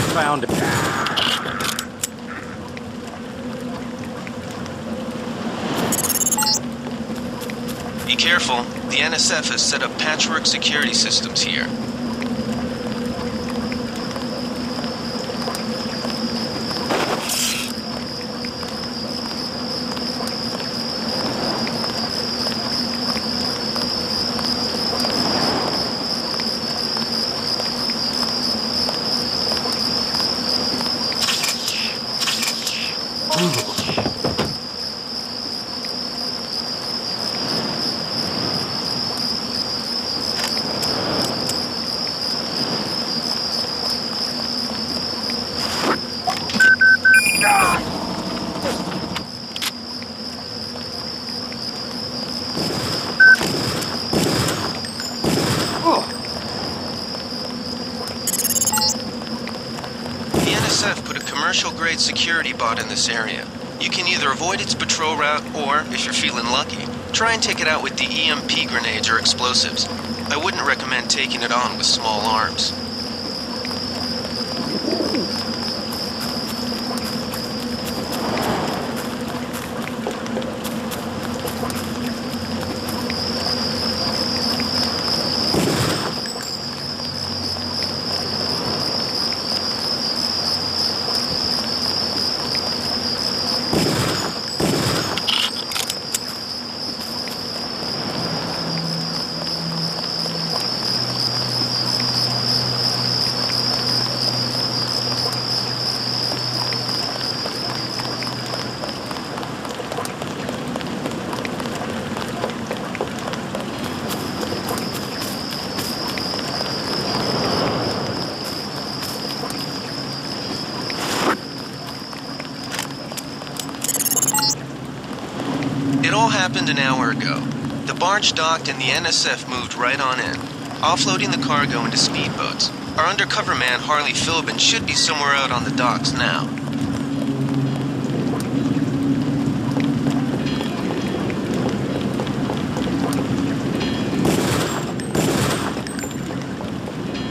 found it. Be careful. The NSF has set up patchwork security systems here. The Commercial-grade security bot in this area. You can either avoid its patrol route, or, if you're feeling lucky, try and take it out with the EMP grenades or explosives. I wouldn't recommend taking it on with small arms. It all happened an hour ago. The barge docked and the NSF moved right on in, offloading the cargo into speedboats. Our undercover man, Harley Filben, should be somewhere out on the docks now.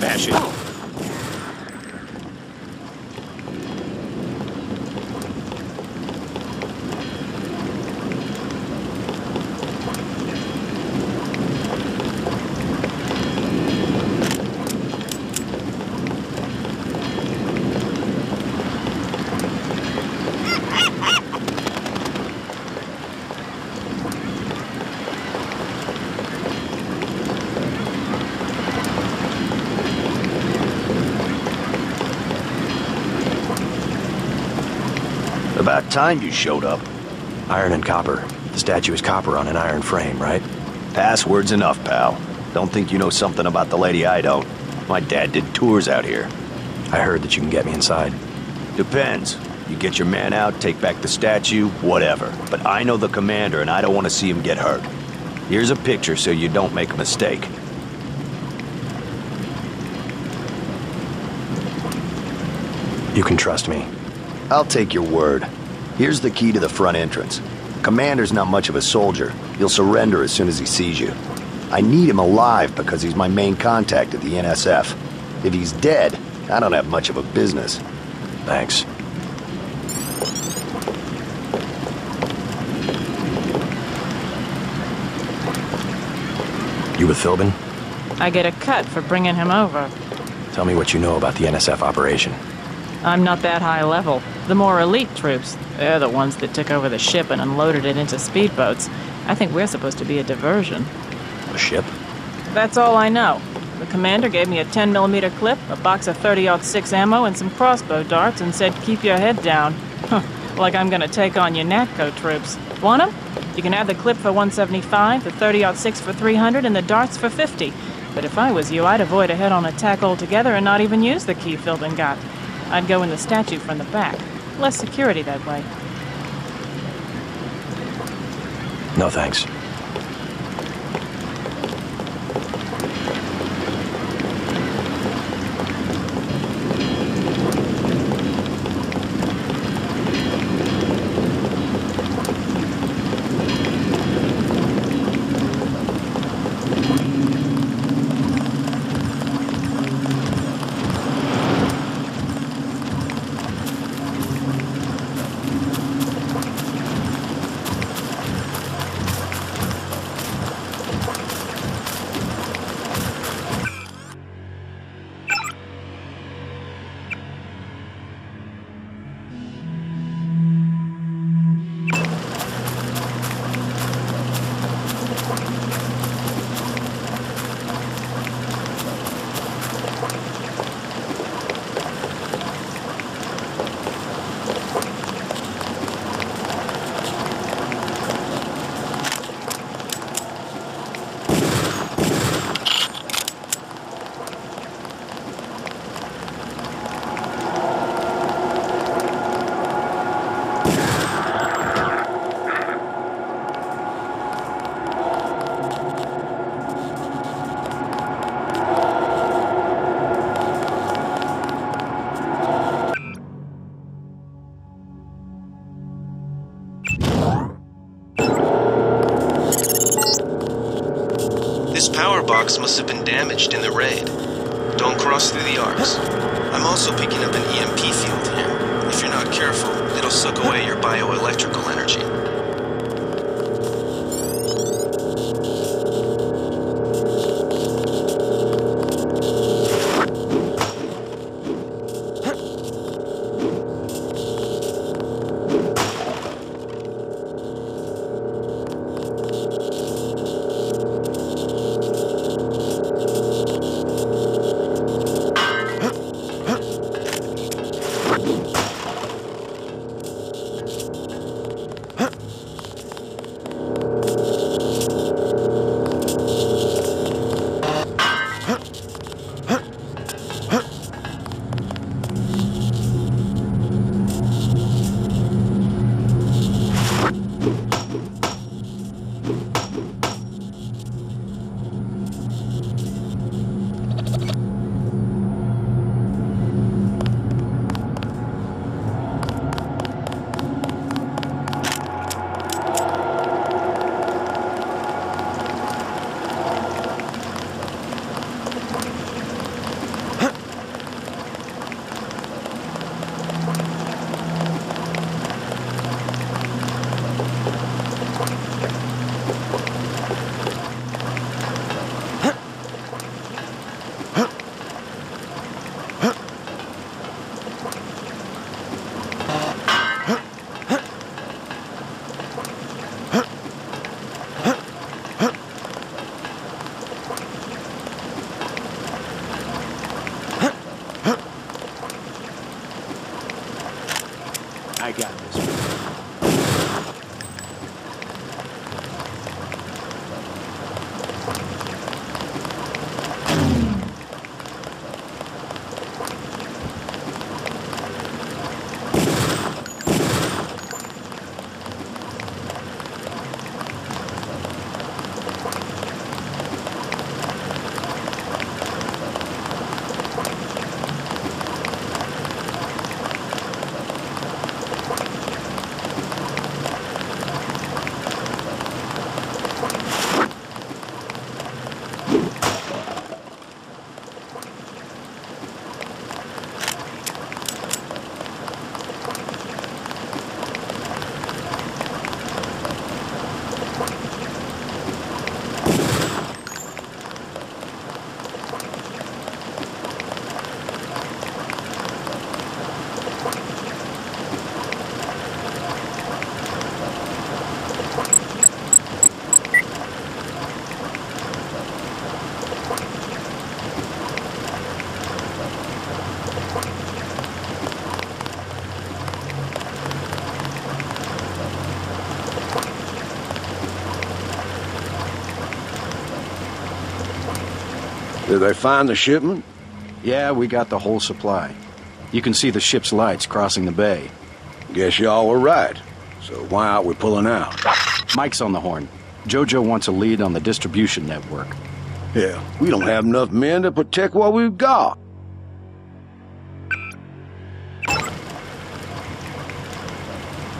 Bash it. About time you showed up. Iron and copper. The statue is copper on an iron frame, right? Password's enough, pal. Don't think you know something about the lady I don't. My dad did tours out here. I heard that you can get me inside. Depends. You get your man out, take back the statue, whatever. But I know the commander and I don't want to see him get hurt. Here's a picture so you don't make a mistake. You can trust me. I'll take your word. Here's the key to the front entrance. Commander's not much of a soldier. He'll surrender as soon as he sees you. I need him alive because he's my main contact at the NSF. If he's dead, I don't have much of a business. Thanks. You with Filben? I get a cut for bringing him over. Tell me what you know about the NSF operation. I'm not that high level. The more elite troops, they're the ones that took over the ship and unloaded it into speedboats. I think we're supposed to be a diversion. A ship? That's all I know. The commander gave me a 10 millimeter clip, a box of 30-06 ammo, and some crossbow darts and said, keep your head down. Huh, like I'm gonna take on your NATCO troops. Want 'em? You can have the clip for 175, the 30-06 for 300, and the darts for 50. But if I was you, I'd avoid a head-on attack altogether and not even use the key Filben got. I'd go in the statue from the back. Less security that way. No thanks. Box must have been damaged in the raid. Don't cross through the arcs. I'm also picking up an EMP field here. If you're not careful, it'll suck away your bioelectrical energy. Did they find the shipment? Yeah, we got the whole supply. You can see the ship's lights crossing the bay. Guess y'all were right. So why aren't we pulling out? Mike's on the horn. Jojo wants a lead on the distribution network. Yeah, we don't have enough men to protect what we've got.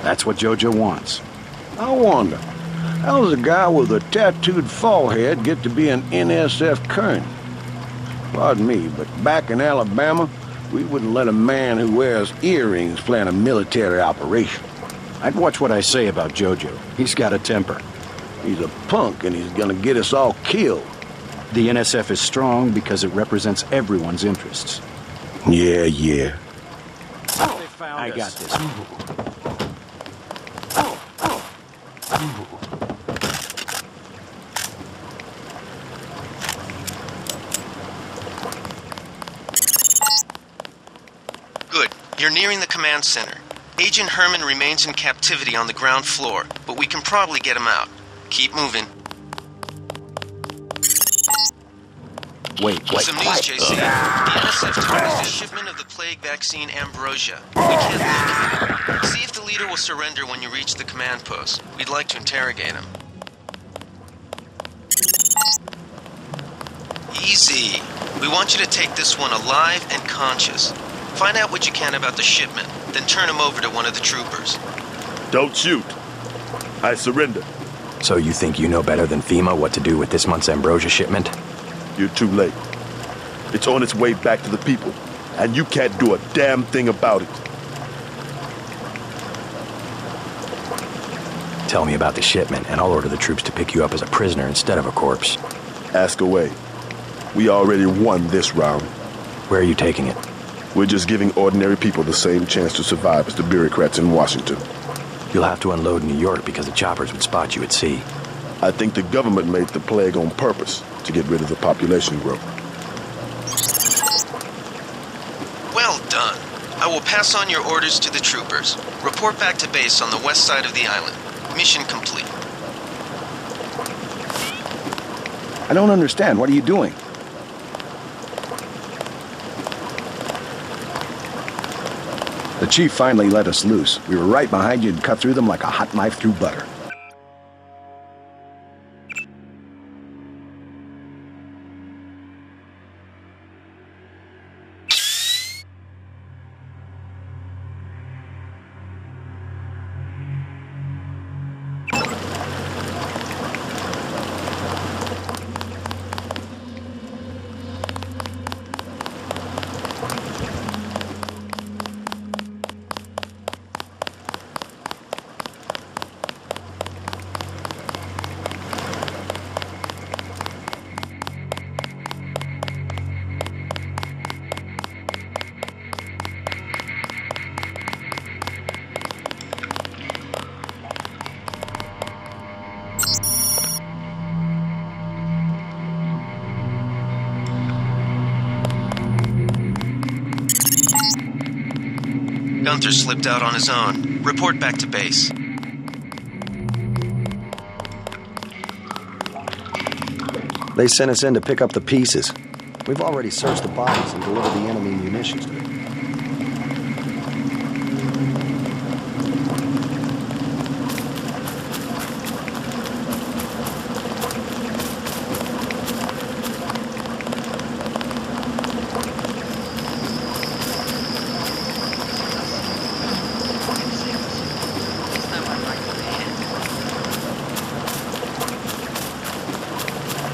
That's what Jojo wants. I wonder, how does a guy with a tattooed forehead get to be an NSF colonel? Pardon me, but back in Alabama, we wouldn't let a man who wears earrings plan a military operation. I'd watch what I say about Jojo. He's got a temper. He's a punk and he's gonna get us all killed. The NSF is strong because it represents everyone's interests. Yeah, yeah. I got this. Good. You're nearing the command center. Agent Hermann remains in captivity on the ground floor, but we can probably get him out. Keep moving. Wait, wait. Some news, JC. The NSF targets the shipment of the plague vaccine Ambrosia. We can't locate it. See if the leader will surrender when you reach the command post. We'd like to interrogate him. Easy. We want you to take this one alive and conscious. Find out what you can about the shipment, then turn him over to one of the troopers. Don't shoot. I surrender. So you think you know better than FEMA what to do with this month's ambrosia shipment? You're too late. It's on its way back to the people, and you can't do a damn thing about it. Tell me about the shipment, and I'll order the troops to pick you up as a prisoner instead of a corpse. Ask away. We already won this round. Where are you taking it? We're just giving ordinary people the same chance to survive as the bureaucrats in Washington. You'll have to unload in New York because the choppers would spot you at sea. I think the government made the plague on purpose to get rid of the population growth. Well done. I will pass on your orders to the troopers. Report back to base on the west side of the island. Mission complete. I don't understand. What are you doing? The chief finally let us loose. We were right behind you and cut through them like a hot knife through butter. Gunther slipped out on his own. Report back to base. They sent us in to pick up the pieces. We've already searched the bodies and delivered the enemy munitions.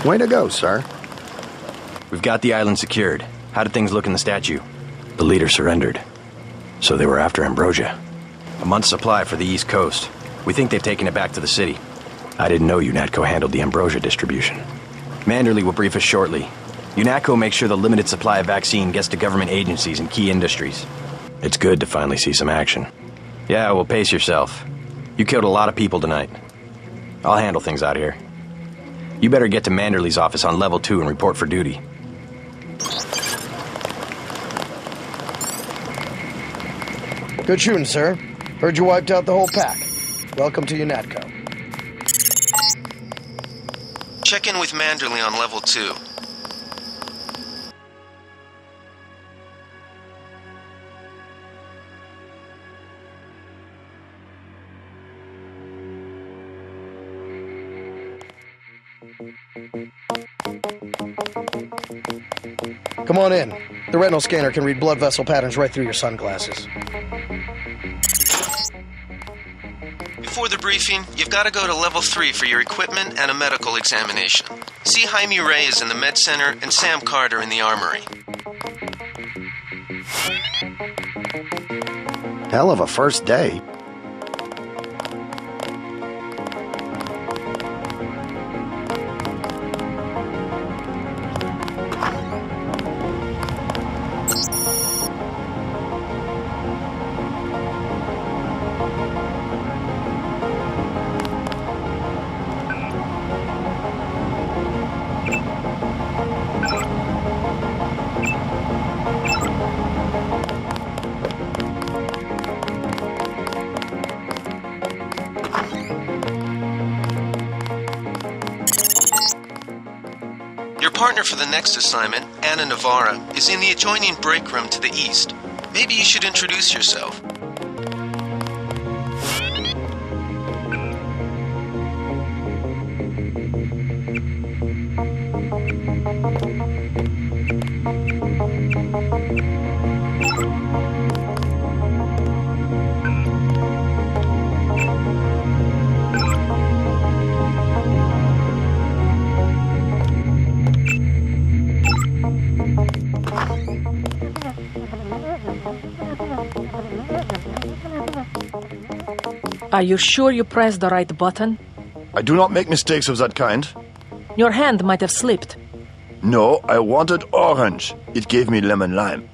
Way to go, sir. We've got the island secured. How did things look in the statue? The leader surrendered. So they were after Ambrosia. A month's supply for the East Coast. We think they've taken it back to the city. I didn't know UNATCO handled the Ambrosia distribution. Manderley will brief us shortly. UNATCO makes sure the limited supply of vaccine gets to government agencies and key industries. It's good to finally see some action. Yeah, well, pace yourself. You killed a lot of people tonight. I'll handle things out here. You better get to Manderley's office on level two and report for duty. Good shooting, sir. Heard you wiped out the whole pack. Welcome to UNATCO. Check in with Manderley on level 2. Come on in. The retinal scanner can read blood vessel patterns right through your sunglasses. Before the briefing, you've got to go to level 3 for your equipment and a medical examination. See Jaime Reyes in the med center and Sam Carter in the armory. Hell of a first day. Partner for the next assignment, Anna Navarra, is in the adjoining break room to the east. Maybe you should introduce yourself. Are you sure you pressed the right button? I do not make mistakes of that kind. Your hand might have slipped. No, I wanted orange. It gave me lemon lime.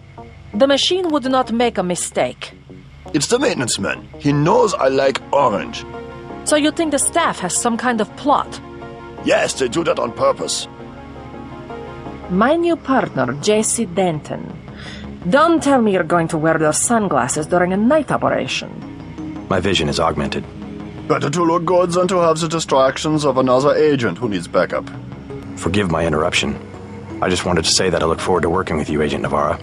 The machine would not make a mistake. It's the maintenance man. He knows I like orange. So you think the staff has some kind of plot? Yes, they do that on purpose. My new partner, JC Denton. Don't tell me you're going to wear those sunglasses during a night operation. My vision is augmented. Better to look good than to have the distractions of another agent who needs backup. Forgive my interruption. I just wanted to say that I look forward to working with you, Agent Navarra.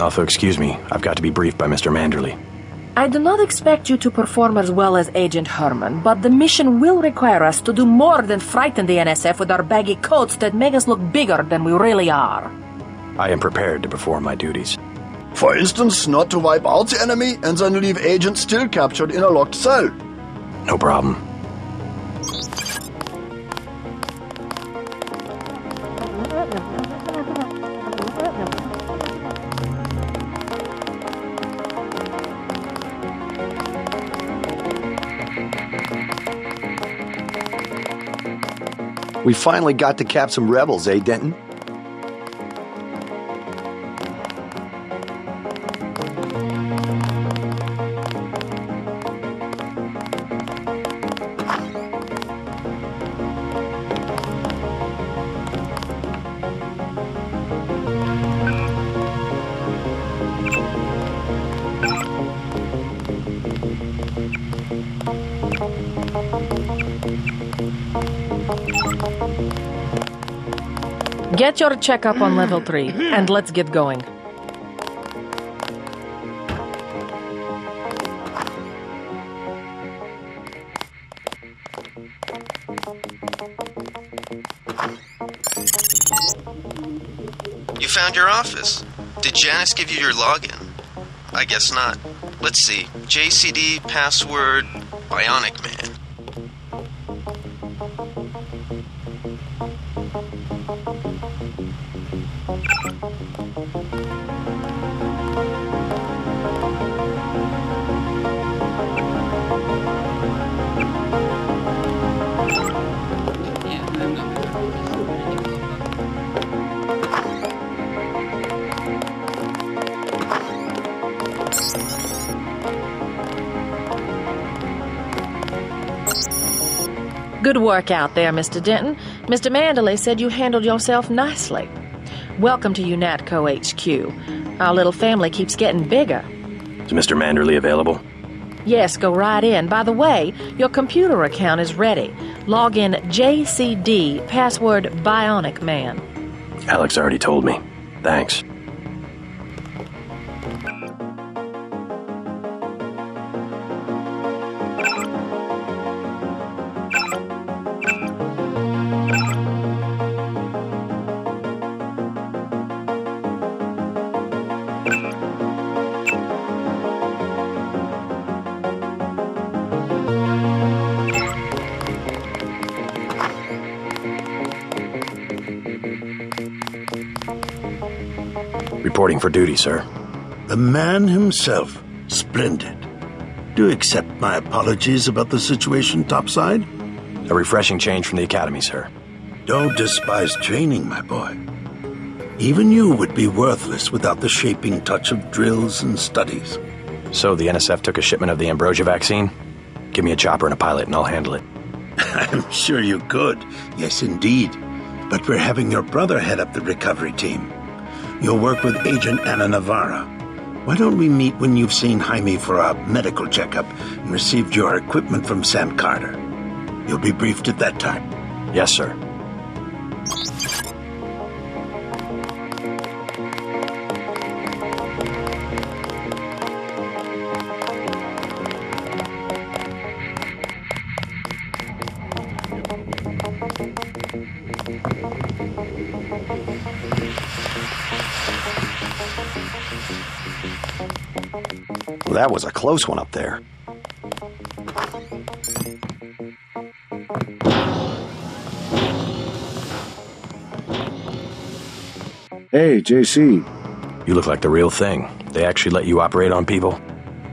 Also, excuse me, I've got to be briefed by Mr. Manderley. I do not expect you to perform as well as Agent Hermann, but the mission will require us to do more than frighten the NSF with our baggy coats that make us look bigger than we really are. I am prepared to perform my duties. For instance, not to wipe out the enemy and then leave agents still captured in a locked cell. No problem. We finally got to cap some rebels, eh, Denton? Get your checkup on level 3, and let's get going. You found your office. Did Janice give you your login? I guess not. Let's see. JCD password Bionic Man. Work out there, Mr. Denton. Mr. Manderley said you handled yourself nicely. Welcome to UNATCO HQ. Our little family keeps getting bigger. Is Mr. Manderley available? Yes, go right in. By the way, your computer account is ready. Log in JCD, password Bionic Man. Alex already told me. Thanks. For duty, sir. The man himself. Splendid. Do accept my apologies about the situation topside? A refreshing change from the academy, sir. Don't despise training, my boy. Even you would be worthless without the shaping touch of drills and studies. So the NSF took a shipment of the Ambrosia vaccine? Give me a chopper and a pilot and I'll handle it. I'm sure you could. Yes, indeed. But we're having your brother head up the recovery team. You'll work with Agent Anna Navarra. Why don't we meet when you've seen Jaime for a medical checkup and received your equipment from Sam Carter? You'll be briefed at that time. Yes, sir. That was a close one up there. Hey, JC. You look like the real thing. They actually let you operate on people?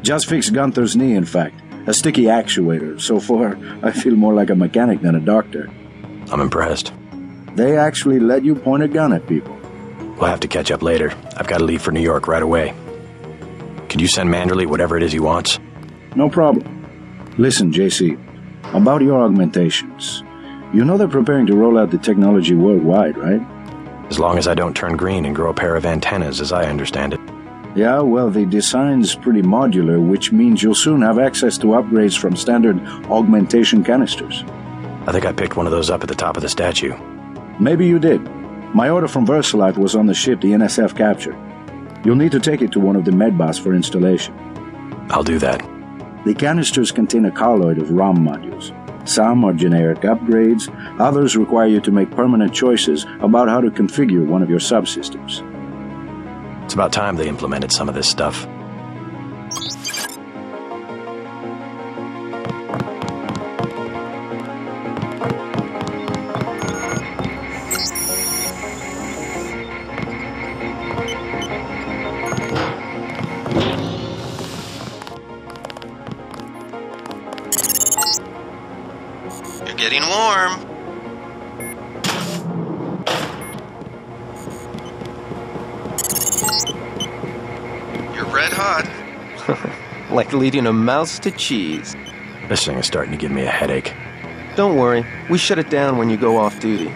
Just fixed Gunther's knee, in fact. a sticky actuator. So far, I feel more like a mechanic than a doctor. I'm impressed. They actually let you point a gun at people. We'll have to catch up later. I've got to leave for New York right away. Could you send Manderley whatever it is he wants? No problem. Listen, JC, about your augmentations. You know they're preparing to roll out the technology worldwide, right? As long as I don't turn green and grow a pair of antennas, as I understand it. Yeah, well, the design's pretty modular, which means you'll soon have access to upgrades from standard augmentation canisters. I think I picked one of those up at the top of the statue. Maybe you did. My order from VersaLife was on the ship the NSF captured. You'll need to take it to one of the medbots for installation. I'll do that. The canisters contain a colloid of ROM modules. Some are generic upgrades, others require you to make permanent choices about how to configure one of your subsystems. It's about time they implemented some of this stuff. Hot. Like leading a mouse to cheese. This thing is starting to give me a headache. Don't worry, we shut it down when you go off duty.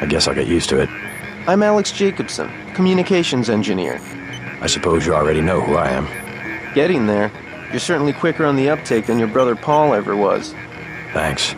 I guess I'll get used to it. I'm Alex Jacobson, communications engineer. I suppose you already know who I am. Getting there. You're certainly quicker on the uptake than your brother Paul ever was. Thanks.